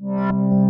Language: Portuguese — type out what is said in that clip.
Música